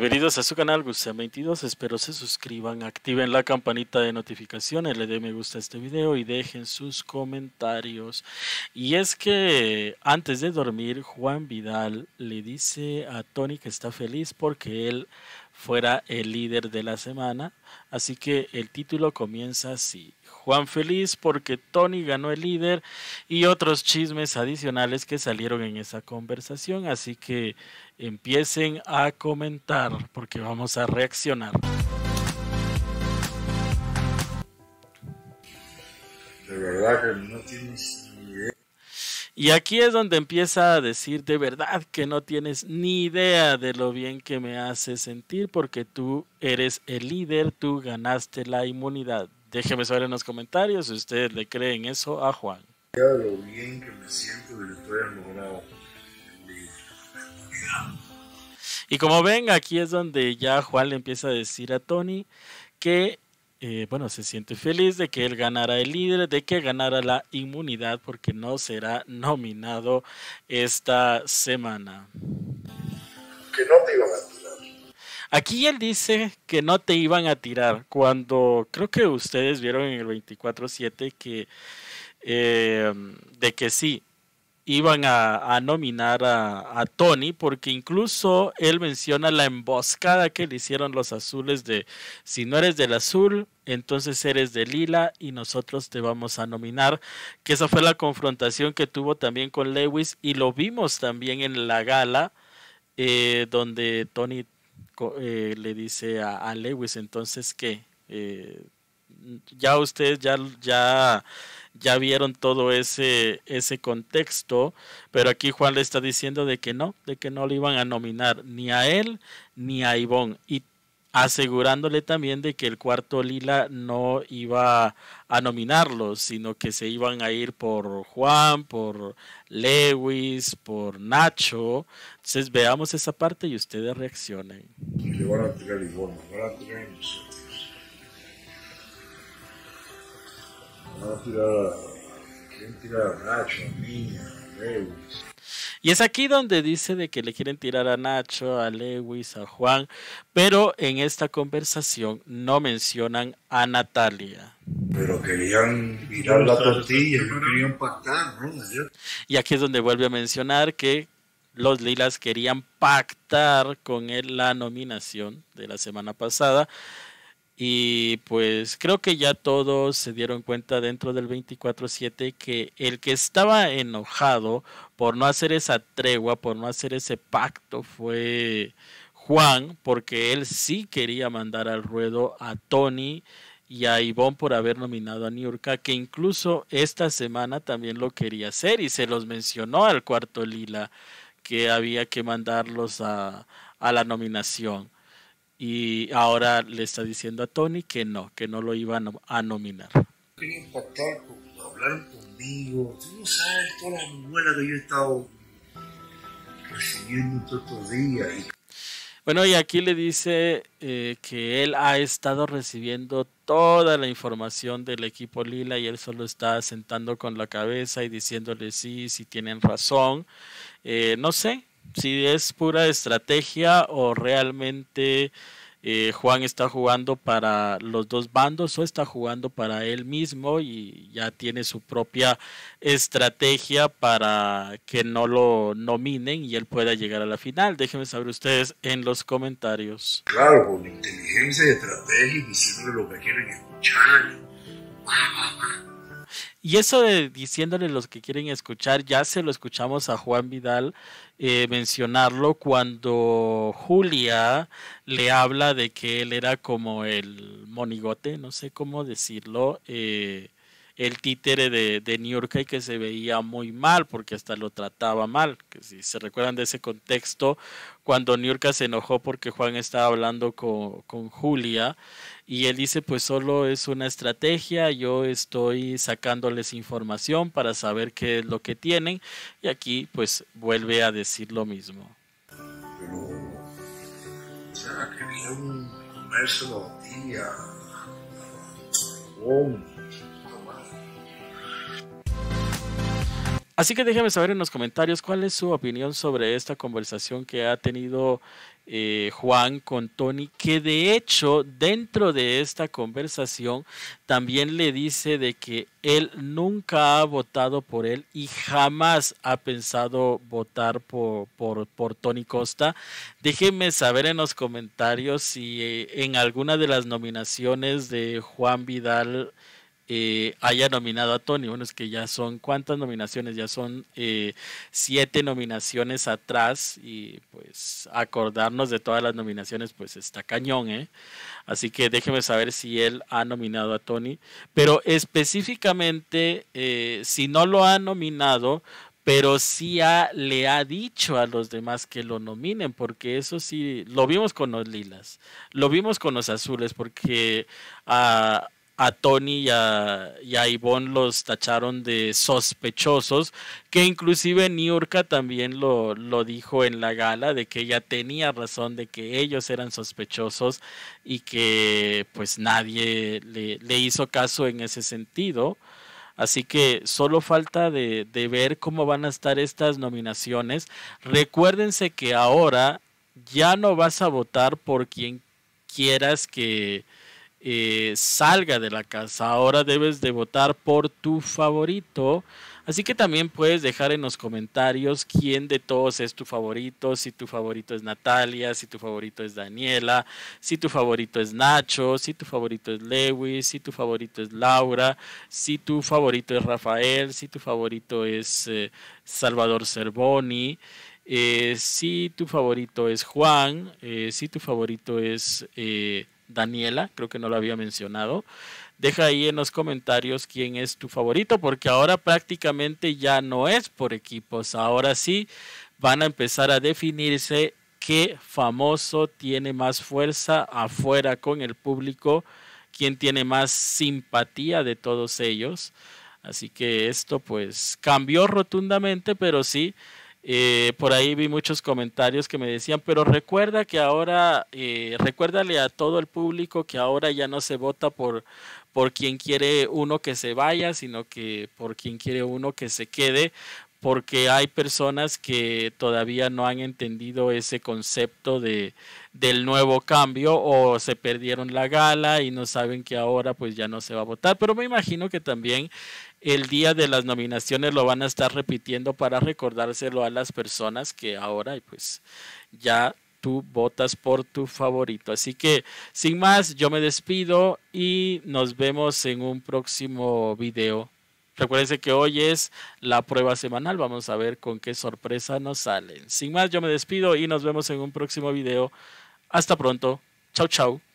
Bienvenidos a su canal Gusta 22, espero se suscriban, activen la campanita de notificaciones, le den me gusta a este video y dejen sus comentarios. Y es que antes de dormir, Juan Vidal le dice a Tony que está feliz porque él fuera el líder de la semana, así que el título comienza así. Juan feliz porque Tony ganó el líder y otros chismes adicionales que salieron en esa conversación. Así que empiecen a comentar porque vamos a reaccionar. De verdad que no tienes. Y aquí es donde empieza a decir de verdad que no tienes ni idea de lo bien que me hace sentir porque tú eres el líder, tú ganaste la inmunidad. Déjeme saber en los comentarios si ustedes le creen eso a Juan. lo bien que me siento y estoy Y como ven, aquí es donde ya Juan le empieza a decir a Tony que, eh, bueno, se siente feliz de que él ganara el líder, de que ganara la inmunidad, porque no será nominado esta semana. Que no te iban a Aquí él dice que no te iban a tirar, cuando creo que ustedes vieron en el 24-7 que eh, de que sí, iban a, nominar a, Tony, porque incluso él menciona la emboscada que le hicieron los azules de si no eres del azul, entonces eres de lila y nosotros te vamos a nominar, que esa fue la confrontación que tuvo también con Lewis y lo vimos también en la gala, eh, donde Tony eh, le dice a, Lewis entonces que eh, ya ustedes ya, ya vieron todo ese, ese contexto, pero aquí Juan le está diciendo de que no, de que no le iban a nominar ni a él ni a Ivonne. Y asegurándole también de que el cuarto lila no iba a nominarlo, sino que se iban a ir por Juan, por Lewis, por Nacho. Entonces veamos esa parte y ustedes reaccionen. Y le van a tirar van a tirar nosotros. Van a tirar, quieren tirar a Nacho, a mí, a Lewis. Y es aquí donde dice de que le quieren tirar a Nacho, a Lewis, a Juan, pero en esta conversación no mencionan a Natalia. Pero querían virar la tortilla, no querían pactar, ¿no? Y aquí es donde vuelve a mencionar que los Lilas querían pactar con él la nominación de la semana pasada y pues creo que ya todos se dieron cuenta dentro del 24/7 que el que estaba enojado por no hacer esa tregua, por no hacer ese pacto fue Juan, porque él sí quería mandar al ruedo a Tony y a Ivonne por haber nominado a Niurka, que incluso esta semana también lo quería hacer y se los mencionó al cuarto Lila que había que mandarlos a, a la nominación y ahora le está diciendo a Tony que no, que no lo iban a nominar. Quería impactar, hablar conmigo, tú no sabes todas las muelas que yo he estado recibiendo todos estos días. Bueno, y aquí le dice eh, que él ha estado recibiendo toda la información del equipo Lila y él solo está sentando con la cabeza y diciéndole sí, si tienen razón. Eh, no sé, si es pura estrategia o realmente eh, Juan está jugando para los dos bandos o está jugando para él mismo y ya tiene su propia estrategia para que no lo nominen y él pueda llegar a la final. Déjenme saber ustedes en los comentarios. Claro, con inteligencia y estrategia y diciéndole lo que quieren escuchar. Y eso de diciéndole los que quieren escuchar, ya se lo escuchamos a Juan Vidal eh, mencionarlo cuando Julia le habla de que él era como el monigote, no sé cómo decirlo, eh, el títere de, de York y que se veía muy mal porque hasta lo trataba mal. Que si se recuerdan de ese contexto, cuando Niurka se enojó porque Juan estaba hablando con, con, Julia y él dice pues solo es una estrategia, yo estoy sacándoles información para saber qué es lo que tienen y aquí pues vuelve a decir lo mismo. Así que déjeme saber en los comentarios cuál es su opinión sobre esta conversación que ha tenido eh, Juan con Tony, que de hecho dentro de esta conversación también le dice de que él nunca ha votado por él y jamás ha pensado votar por, por, por Tony Costa. Déjenme saber en los comentarios si eh, en alguna de las nominaciones de Juan Vidal eh, haya nominado a Tony. Bueno, es que ya son, ¿cuántas nominaciones? Ya son eh, siete nominaciones atrás y pues acordarnos de todas las nominaciones pues está cañón, ¿eh? Así que déjeme saber si él ha nominado a Tony. Pero específicamente, eh, si no lo ha nominado, pero sí le ha dicho a los demás que lo nominen, porque eso sí, lo vimos con los lilas, lo vimos con los azules, porque a, a Tony y a, y los tacharon de sospechosos, que inclusive Niurka también lo, dijo en la gala, de que ella tenía razón de que ellos eran sospechosos y que pues nadie le, hizo caso en ese sentido. Así que solo falta de ver cómo van a estar estas nominaciones. Recuérdense que ahora ya no vas a votar por quien quieras que, eh, salga de la casa. Ahora debes de votar por tu favorito. Así que también puedes dejar en los comentarios quién de todos es tu favorito, si tu favorito es Natalia, si tu favorito es Daniela, si tu favorito es Nacho, si tu favorito es Lewis, si tu favorito es Laura, si tu favorito es Rafael, si tu favorito es eh, Salvador Cervoni. Eh, si tu favorito es Juan, si tu favorito es Daniela, creo que no lo había mencionado. Deja ahí en los comentarios quién es tu favorito, porque ahora prácticamente ya no es por equipos, ahora sí van a empezar a definirse qué famoso tiene más fuerza afuera con el público, quién tiene más simpatía de todos ellos. Así que esto pues cambió rotundamente, pero sí, eh, por ahí vi muchos comentarios que me decían, pero recuerda que ahora, eh, recuérdale a todo el público que ahora ya no se vota por, por quien quiere uno que se vaya, sino que por quien quiere uno que se quede, porque hay personas que todavía no han entendido ese concepto de, del nuevo cambio o se perdieron la gala y no saben que ahora pues ya no se va a votar, pero me imagino que también el día de las nominaciones lo van a estar repitiendo para recordárselo a las personas que ahora pues ya tú votas por tu favorito. Así que sin más, yo me despido y nos vemos en un próximo video. Recuerden que hoy es la prueba semanal. Vamos a ver con qué sorpresa nos salen. Sin más, yo me despido y nos vemos en un próximo video. Hasta pronto. Chau, chau.